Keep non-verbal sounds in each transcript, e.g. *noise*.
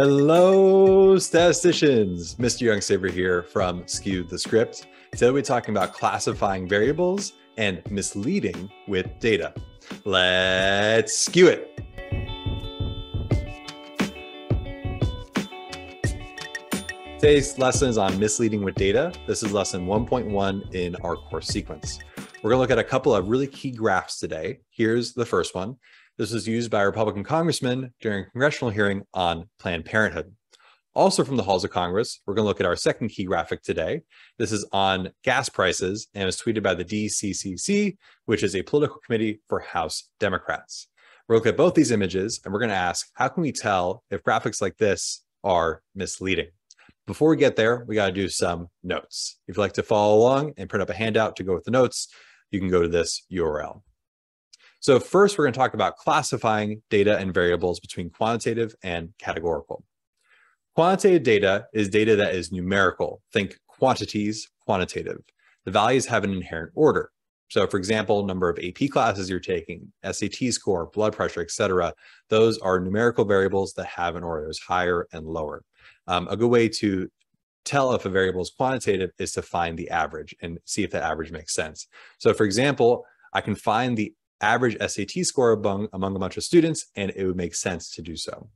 Hello, statisticians. Mr. Young Young-Saver here from Skew the Script. Today we're talking about classifying variables and misleading with data. Let's skew it. Today's lesson is on misleading with data. This is lesson 1.1 in our course sequence. We're going to look at a couple of really key graphs today. Here's the first one. This was used by a Republican congressman during a congressional hearing on Planned Parenthood. Also from the halls of Congress, we're going to look at our second key graphic today. This is on gas prices and was tweeted by the DCCC, which is a political committee for House Democrats. We're look at both these images and we're going to ask, how can we tell if graphics like this are misleading? Before we get there, we got to do some notes. If you'd like to follow along and print up a handout to go with the notes, you can go to this URL. So first, we're going to talk about classifying data and variables between quantitative and categorical. Quantitative data is data that is numerical. Think quantities, quantitative. The values have an inherent order. So for example, number of AP classes you're taking, SAT score, blood pressure, etc. Those are numerical variables that have an order. There's higher and lower. Um, a good way to tell if a variable is quantitative is to find the average and see if that average makes sense. So for example, I can find the average SAT score among, among a bunch of students, and it would make sense to do so.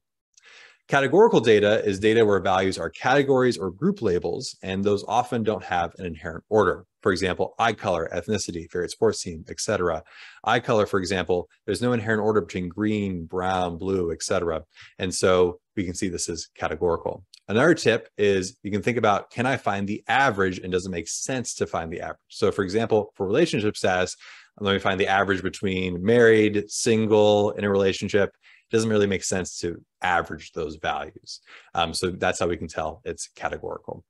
Categorical data is data where values are categories or group labels, and those often don't have an inherent order. For example, eye color, ethnicity, favorite sports team, etc. Eye color, for example, there's no inherent order between green, brown, blue, etc. And so we can see this is categorical. Another tip is you can think about, can I find the average and does it make sense to find the average? So for example, for relationship status, let me find the average between married, single, in a relationship. It doesn't really make sense to average those values. Um, so that's how we can tell it's categorical.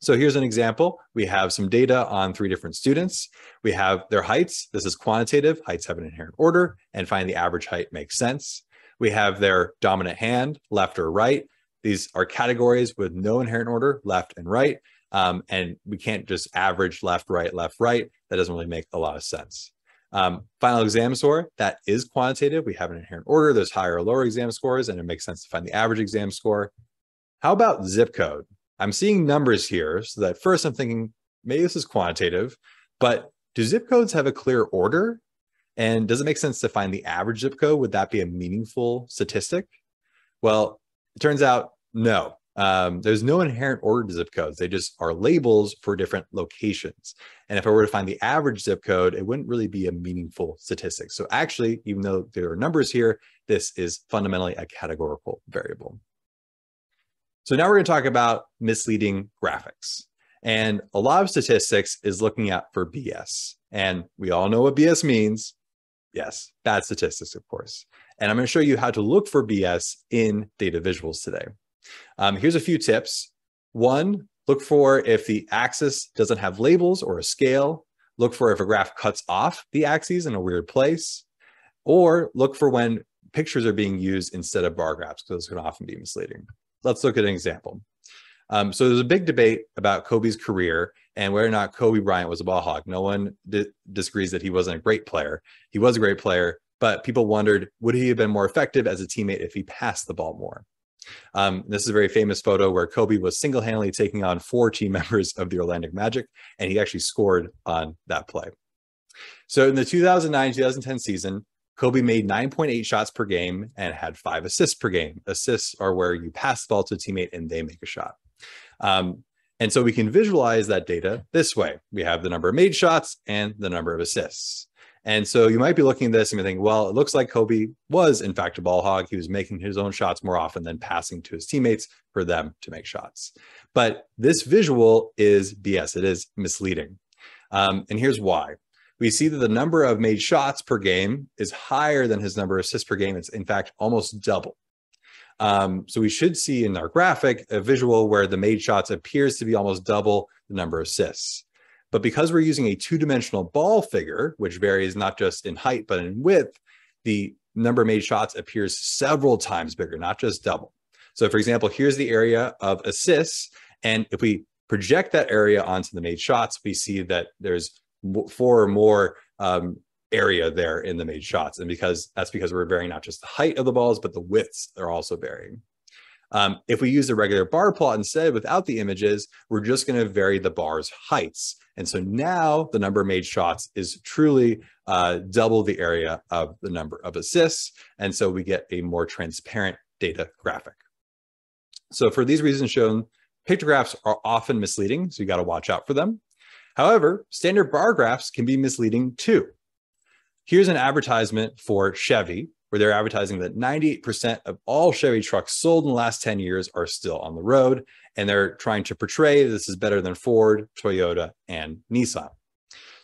So here's an example. We have some data on three different students. We have their heights. This is quantitative. Heights have an inherent order and find the average height makes sense. We have their dominant hand, left or right. These are categories with no inherent order, left and right. Um, and we can't just average left, right, left, right. That doesn't really make a lot of sense. Um, final exam score, that is quantitative. We have an inherent order. There's higher or lower exam scores, and it makes sense to find the average exam score. How about zip code? I'm seeing numbers here. So that first I'm thinking, maybe this is quantitative, but do zip codes have a clear order? And does it make sense to find the average zip code? Would that be a meaningful statistic? Well, it turns out no. Um, there's no inherent order to zip codes. They just are labels for different locations. And if I were to find the average zip code, it wouldn't really be a meaningful statistic. So actually, even though there are numbers here, this is fundamentally a categorical variable. So now we're going to talk about misleading graphics. And a lot of statistics is looking at for BS. And we all know what BS means. Yes, bad statistics, of course. And I'm going to show you how to look for BS in data visuals today. Um, here's a few tips. One, look for if the axis doesn't have labels or a scale. Look for if a graph cuts off the axes in a weird place. Or look for when pictures are being used instead of bar graphs, because those can often be misleading. Let's look at an example. Um, so there's a big debate about Kobe's career and whether or not Kobe Bryant was a ball hog. No one di disagrees that he wasn't a great player. He was a great player, but people wondered, would he have been more effective as a teammate if he passed the ball more? Um, this is a very famous photo where Kobe was single-handedly taking on four team *laughs* members of the Orlando Magic, and he actually scored on that play. So in the 2009-2010 season, Kobe made 9.8 shots per game and had five assists per game. Assists are where you pass the ball to a teammate and they make a shot. Um, and so we can visualize that data this way. We have the number of made shots and the number of assists. And so you might be looking at this and think, well, it looks like Kobe was in fact a ball hog. He was making his own shots more often than passing to his teammates for them to make shots. But this visual is BS. It is misleading. Um, and here's why. We see that the number of made shots per game is higher than his number of assists per game. It's in fact almost double. Um, so we should see in our graphic a visual where the made shots appears to be almost double the number of assists. But because we're using a two-dimensional ball figure, which varies not just in height, but in width, the number of made shots appears several times bigger, not just double. So for example, here's the area of assists. And if we project that area onto the made shots, we see that there's four or more um, area there in the made shots. And because that's because we're varying not just the height of the balls, but the widths are also varying. Um, if we use a regular bar plot instead without the images, we're just going to vary the bar's heights. And so now the number of made shots is truly uh, double the area of the number of assists. And so we get a more transparent data graphic. So for these reasons shown, pictographs are often misleading, so you got to watch out for them. However, standard bar graphs can be misleading too. Here's an advertisement for Chevy, where they're advertising that 98% of all Chevy trucks sold in the last 10 years are still on the road. And they're trying to portray this is better than Ford, Toyota, and Nissan.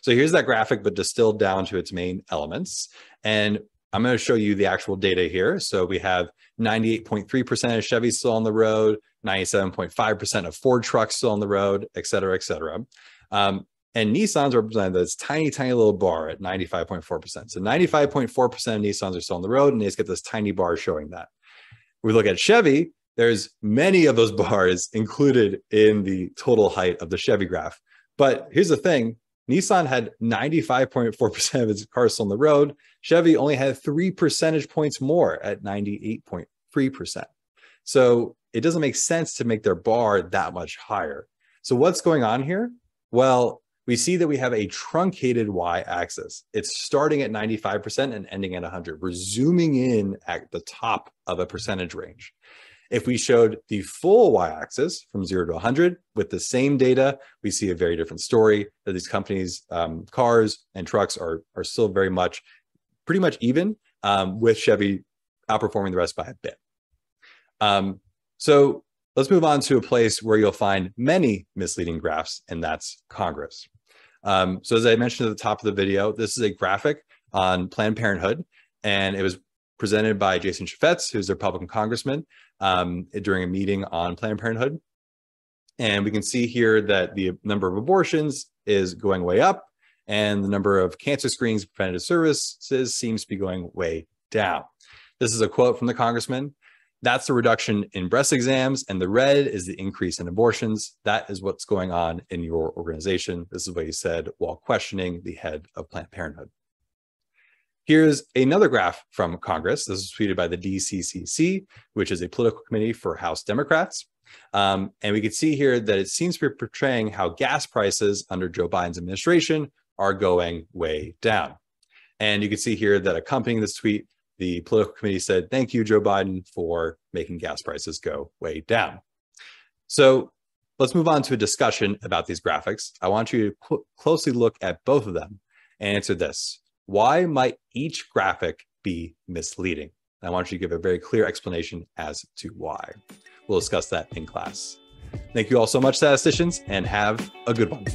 So here's that graphic, but distilled down to its main elements. And I'm going to show you the actual data here. So we have 98.3% of Chevys still on the road, 97.5% of Ford trucks still on the road, et cetera, et cetera. Um, and Nissan's represented this tiny, tiny little bar at 95.4%. So 95.4% of Nissans are still on the road, and they just get this tiny bar showing that. We look at Chevy, there's many of those *laughs* bars included in the total height of the Chevy graph. But here's the thing Nissan had 95.4% of its cars on the road. Chevy only had three percentage points more at 98.3%. So it doesn't make sense to make their bar that much higher. So what's going on here? Well, we see that we have a truncated y-axis. It's starting at 95% and ending at 100. We're zooming in at the top of a percentage range. If we showed the full y-axis from 0 to 100 with the same data, we see a very different story that these companies, um, cars and trucks are, are still very much, pretty much even um, with Chevy outperforming the rest by a bit. Um, so let's move on to a place where you'll find many misleading graphs, and that's Congress. Um, so as I mentioned at the top of the video, this is a graphic on Planned Parenthood, and it was presented by Jason Chaffetz, who's a Republican congressman, um, during a meeting on Planned Parenthood. And we can see here that the number of abortions is going way up, and the number of cancer screenings, preventative services seems to be going way down. This is a quote from the congressman. That's the reduction in breast exams, and the red is the increase in abortions. That is what's going on in your organization. This is what he said while questioning the head of Planned Parenthood. Here's another graph from Congress. This was tweeted by the DCCC, which is a political committee for House Democrats. Um, and we can see here that it seems to be portraying how gas prices under Joe Biden's administration are going way down. And you can see here that accompanying this tweet the political committee said, thank you, Joe Biden, for making gas prices go way down. So let's move on to a discussion about these graphics. I want you to cl closely look at both of them and answer this. Why might each graphic be misleading? I want you to give a very clear explanation as to why. We'll discuss that in class. Thank you all so much, statisticians, and have a good one.